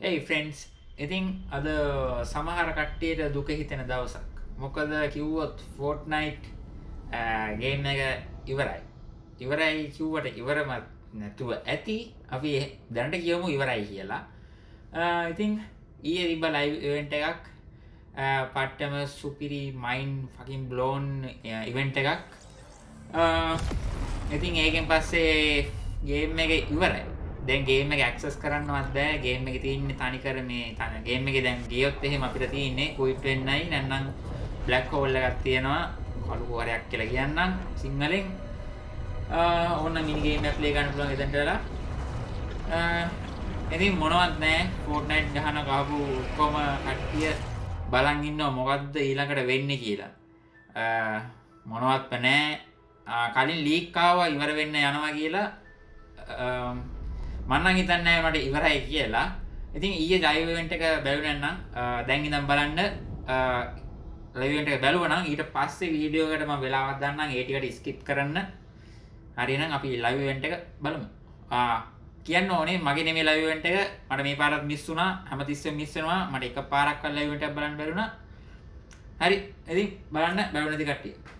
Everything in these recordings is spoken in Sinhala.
ඒයි ෆ්‍රෙන්න්ස් ඉතින් අද සමහර කට්ටියට දුක හිතෙන දවසක්. මොකද කිව්වොත් ෆෝට්නයිට් ගේම් එක ඉවරයි. ඉවරයි කිව්වට ඉවරමත් නැතුව ඇති. අපි දැනට කියවමු ඉවරයි කියලා. ඉතින් ඊය තිබ ලයිවෙන්ට එකක්. පට්ටම සුපිරි මයින් ෆකින් බ්ලෝන් ඉවෙන්ට එකක්. ඉතින් ඒකෙන් පස්සේ ගේම් එක ඉවරයි. දැන් ගේම එක ඇක්සස් කරන්නවත් බෑ. ගේම එක තියන්නේ තනිකර මේ තන ගේම එක දැන් ගියොත් එහෙම අපිට තියෙන්නේ කුයිට් වෙන්නයි නැත්නම් බ්ලැක් හෝල් එකක් තියෙනවා. කළු වරයක් කියලා කියන්නම්. සිංහලෙන්. ඕන්න මිනි ගේම් එකක් ප්ලේ කරන්න පුළුවන් එතනට වෙලා. ඉතින් මොනවත් නෑ. ෆෝර්ට්නයිට් ගහන කහපු ඔක්කොම කට්ටිය බලන් ඉන්නවා මොකද්ද ඊළඟට වෙන්නේ කියලා. මොනවත් නෑ. කලින් ලීක්කාව ඉවර වෙන්න යනවා කියලා. මන්නන් හිතන්න මට ඉවරයි කියලා. ඉතින් ඊය ජයිවවෙන්ට එක බැලුනන්නම් දැන් ඉදම් බලන්න ලවිට බැලුවනම් ඊට පස්සේ වීඩියෝකටම වෙලාවත් දන්න ඒටිකට ස්කිප් කරන්න. හරිනම් අපි ලයිවෙන්ට එක බලමු. කියන්න ඕනේ මගේ නෙමේ ලයිවෙන්ට එක. මට මේ පාරත් මිස්සුනා හැමතිස්ස මිස්සනවා මට එක පාරක් කල් ලයිවට බලන්න බැරුණ හරි ඉතින් බලන්න බැලුනති කට්ටිය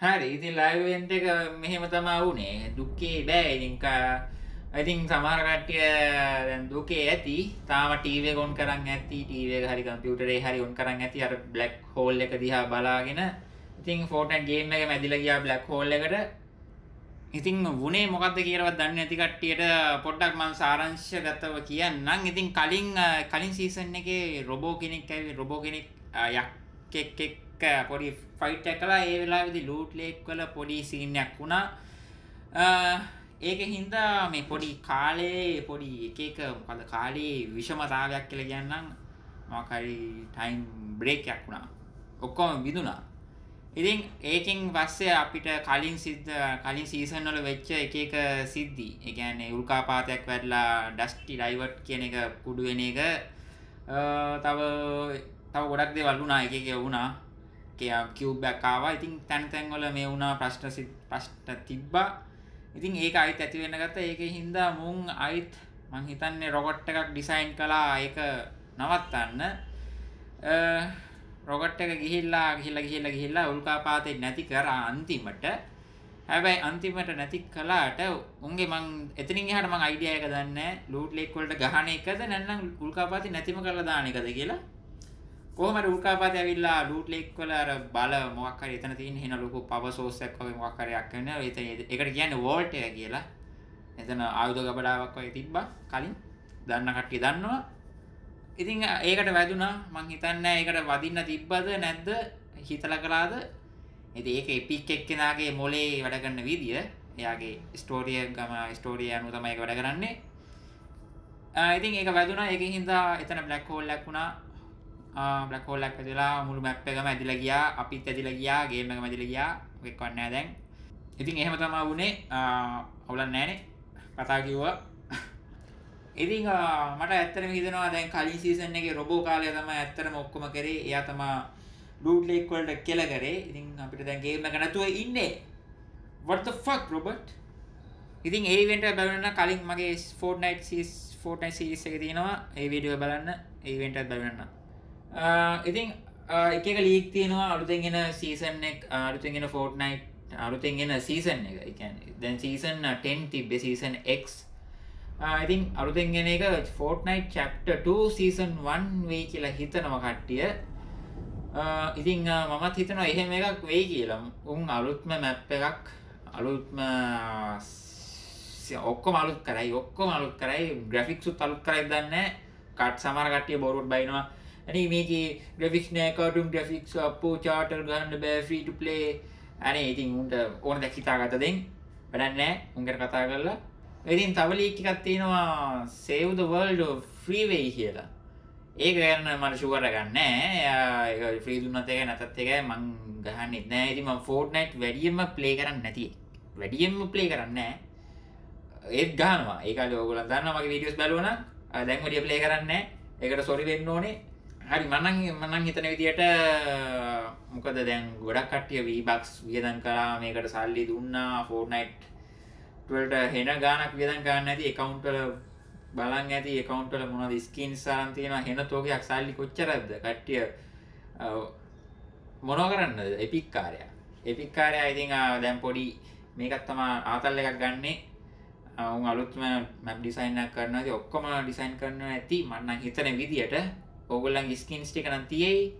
හරි ඉතින් ලයිවෙන්ට එක මෙහෙම තමා වුණේ. දුක්කේ බෑ. ඉතිංක ඉතින් සමාරකට්ටිය දුකේ ඇති. තාම ටීව ගොන් කරන්න ඇති. ටීව හරි කම්පියුටරේ හරි ඔන් කරන්න ඇති. අර බ්ලක් හෝල් එක දිහා බලාගෙන. ඉතින් ෆෝටන් ගේම් එක මැදිල ගියා බ්ලක් හෝල් එකට. ඉතින් වනේ මොකක්ද කියරවත් දන්න ඇති කට්ටියට පොඩ්ඩක් මං සාරංශ ගතව කියන්නම්. ඉතින් කලින් කලින් සීසන් එක රොබෝ කෙනෙක් ඇවි රොබෝ කෙනෙක් යක් එක්ක පොඩි ෆයිට් එකලා ඒ වෙලා විදි ලූට් ලේක් වල පොඩි සීනයක් වුණා. ඒක හින්දා මේ පොඩි කාලේ පොඩි එක එක මොකද කාලේ විෂමතාවයක් කියලා කියන්නම්. මොකරි ටයිම් බ්‍රේක්යක් වුණා. ඔක්කොම විදුනා ඉතින් ඒකින් පස්සේ අපිට කලින් සිද්ධ කලින් සීසන් වල වෙච්ච එක එක සිද්ධි. ඒ කියන්නේ උල්කාපාතයක් වැටලා ඩස්ටි ඩයිවර්ට් කියන එක කුඩු වෙන එක. තව තව ගොඩක් දේවල් වුණා එක එක වුණා. කිව්බ් එකක් ආවා. ඉතින් තැන් තැන් වල මේ වුණා ප්‍රශ්න ප්‍රශ්න තිබ්බා. ඉතින් ඒක අයිත් ඇති වෙන්න ගත්තා. ඒකේ හින්දා මුන් අයිත් මං හිතන්නේ රොබොට් එකක් ඩිසයින් කළා ඒක නවත්තන්න. රොකට් එක ගිහිල්ලා ගිහිල්ලා ගිහිල්ලා ගිහිල්ලා උල්කාපාතේ නැති කරා අන්තිමට හැබැයි අන්තිමට නැති කළාට උන්ගේ මං එතනින් එහාට මං අයිඩියා එක දන්නේ ලූට් ලේක් වලට ගහන එකද නැත්නම් උල්කාපාතේ නැතිම කරලා දාන එකද කියලා කොහමද උල්කාපාතේ ඇවිල්ලා ලූට් ලේක් වල අර බල මොකක් හරි එතන තියෙන හින ලොකු පවර් සෝස් එකක් වගේ මොකක් හරි එකක් වෙනවා ඒතන ඒකට කියන්නේ වෝල්ට් එක කියලා. එතන ආයුධ ගබඩාවක් වගේ තිබ්බා කලින්. දන්න කට්ටිය දන්නවා. ඉතින් ඒකට වැදුනා. මං හිතන්නේ ඒකට වදින්න තිබ්බද නැද්ද? හිතලා කළාද? ඉතින් ඒක එපික් එක්කෙනාගේ මොලේ වැඩ කරන විදිය. එයාගේ ස්ටෝරිය ගම ස්ටෝරිය අනුව තමයි ඒක වැඩ කරන්නේ. ඉතින් ඒක වැදුනා. ඒකෙන් හින්දා එතන බ්ලැක් හෝල් එකක් වුණා. බ්ලැක් හෝල් එකක් ඇදලා මුළු මැප් එකම ඇදිලා ගියා අපිත් ඇදිලා ගියා ගේම් එකම ඇදිලා ගියා එක්කවත් නැහැ දැන් ඉතින් එහෙම තමයි වුණේ අවුලක් නැහනේ කතා කිව්වා ඉතින් මට ඇත්තටම හිතෙනවා දැන් කලින් සීසන් එකේ රොබෝ කාලය තමයි ඇත්තටම ඔක්කොම කරේ. එයා තමයි ලූට් ලේක් වලට කෙල කරේ. ඉතින් අපිට දැන් ගේම් එක නැතුව ඉන්නේ. what the fuck robot? ඉතින් ඒ ඉවෙන්ට් එක බලන්න කලින් මගේ Fortnite series Fortnite series එකේ තියෙනවා. ඒ වීඩියෝ බලන්න. ඒ ඉවෙන්ට් එක බලන්න. Uh, ඉතින් uh, එක එක ලීක් තියෙනවා අලුතෙන් එන සීසන් එක uh, අලුතෙන් එන Fortnite අලුතෙන් එන සීසන් එක. ඒ කියන්නේ දැන් සීසන් 10 තිබ්බේ සීසන් X. ඉතින් අලුතෙන් ගෙන එක ෆෝර්ට්නයි් චප්ට 2 සීසන් 1 වේ කියලා හිතනව කට්ටිය. ඉතිං මමත් හිතන එහෙම එකක් වෙයි කියලම් උන් අලුත්ම මැප් එකක් අලුත්ම ඔක්කො මලුත් කරයි ඔක්කො මලුත් කරයි. ග්‍රෆික්සුත් අලුත් කරයි දන්න කට් සමර කටිය බොරුත් බයිනවා. ඇනි මේක ග්‍රෆික්ස් නෑකටුම් ග්‍රෆික්ස් අපපු චාටර් ගන්න බෑ ෆ්‍රීට ප්ලේ ඇන ඉතින් උන්ට ඕන දැක්හිතා ගතදෙන් වැඩන්නෑ උන්ගට කතා කරලා ඉතින් තව ලීක් එකක් තියෙනවා save the world freeway කියලා. ඒක ගන්න මට ෂුවර් ගන්න නෑ. ඒක ෆ්‍රී දුන්නත් එකයි නැතත් එකයි මං ගහන්නෙත් නෑ. ඉතින් මම Fortnite වැඩියෙන්ම ප්ලේ කරන්නේ නැති. වැඩියෙන්ම ප්ලේ කරන්නේ නෑ. ඒත් ගහනවා. ඒක අද ඕගොල්ලෝ දන්නවා මගේ වීඩියෝස් බලුවා නම් දැන් වැඩිය ප්ලේ කරන්නේ නෑ. ඒකට සොරි වෙන්න ඕනේ. හරි මනං මනං හිතන විදියට මොකද දැන් ගොඩක් කට්ටිය V-Bucks වියදම් කළා මේකට සල්ලි දුන්නා Fortnite වලට හෙන ගානක් වියදම් කරන්න ඇති account වල බලන් ඇති account වල මොනවද skins අරන් තියෙනවා හෙන තෝගයක් සල්ලි කොච්චරද කට්ටිය මොනව කරන්නද? එපික් කාර්යය. එපික් කාර්යය ඉතින් දැන් පොඩි මේකත් තමයි ආතල් එකක් ගන්නෙ. උන් අලුත්ම මැප් ඩිසයින් එකක් කරනවා. ඉතින් ඔක්කොම ඩිසයින් කරනවා ඇති. මම නම් හිතන විදියට ඕගොල්ලන්ගේ ස්කින්ස් ටික නම් තියෙයි.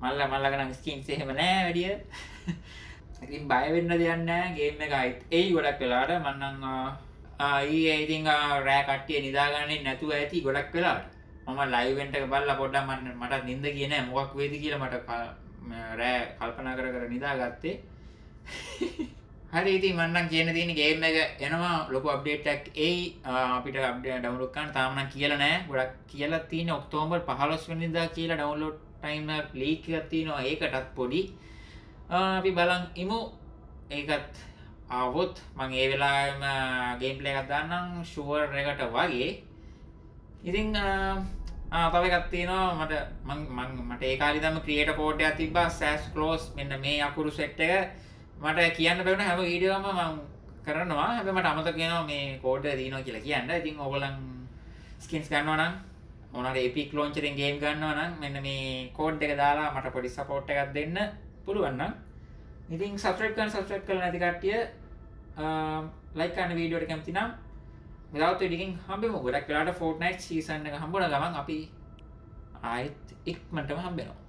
මල්ලා මල්ලාගේ නම් ස්කින්ස් එහෙම නෑ වැඩිය. ඉතින් බය වෙන්න දෙයක් නැහැ ගේම් එක අයිත් එයි ගොඩක් වෙලාට මන්නම් ඊයේ ඉතින් රෑ කට්ටිය නිදාගන්නේ නැතුව ඇති ගොඩක් වෙලාට මම ලයිව් ඉවෙන්ට් එක බලලා පොඩ්ඩක් මට මට නිින්ද ගියේ නැහැ මොකක් වේද කියලා මට රෑ කල්පනා කර කර නිදාගත්තේ. හරි ඉතින් මන්නම් කියන්න තියෙන ගේම් එක එනවා ලොකු අප්ඩේට් එකක්. එයි අපිට අප්ඩේට් ඩවුන්ලෝඩ් කරන්න. තාම නම් කියලා නැහැ ගොඩක් කියලා තියෙන්නේ ඔක්තෝබර් 15 වෙනිදා කියලා ඩවුන්ලෝඩ් ටයිම් එක ලීක් එකක් තියෙනවා. ඒකටත් පොඩි. අපි බලන් ඉමු. ඒකත් ආවොත් මං ඒ වෙලාම ගේම්පලේ එකක් දාන්නම්. ෂුවර් එකට වගේ. ඉතින් තව එකක් තියෙනවා. මට මං මට ඒ කාලේ තම ක්‍රියේටර් කෝඩ් එකක් තිබ්බා. සෑස් ක්ලෝස් මෙන්න මේ අකුරු සෙට් එක. මට කියන්න බැරුණ හැම වීඩියෝම මම කරනවා. හැබැයි මට අමතක වෙනවා මේ කෝඩ් එක දිනනවා කියලා කියන්න. ඉතින් ඕගොල්ලන් ස්කින්ස් ගන්නවා නම් මොනවාරි එපික් ලොන්චරෙන් ගේම් ගන්නවා නම් මෙන්න මේ කෝඩ් එක දාලා මට පොඩි සපෝට් එකක් දෙන්න පුළුවන් නම්. ඉතින් සබස්ක්‍රයිබ් කරන සබස්ක්‍රයිබ් කරලා නැති කට්ටිය ලයික් කරන වීඩියෝට කැමති නම් මෙලවත් ඩිකින් හම්බෙමු. ගොඩක් වෙලාට ෆෝර්ට්නයිට් සීසන් එක හම්බුන ගමන් අපි ආයෙත් ඉක්මටම හම්බෙනවා.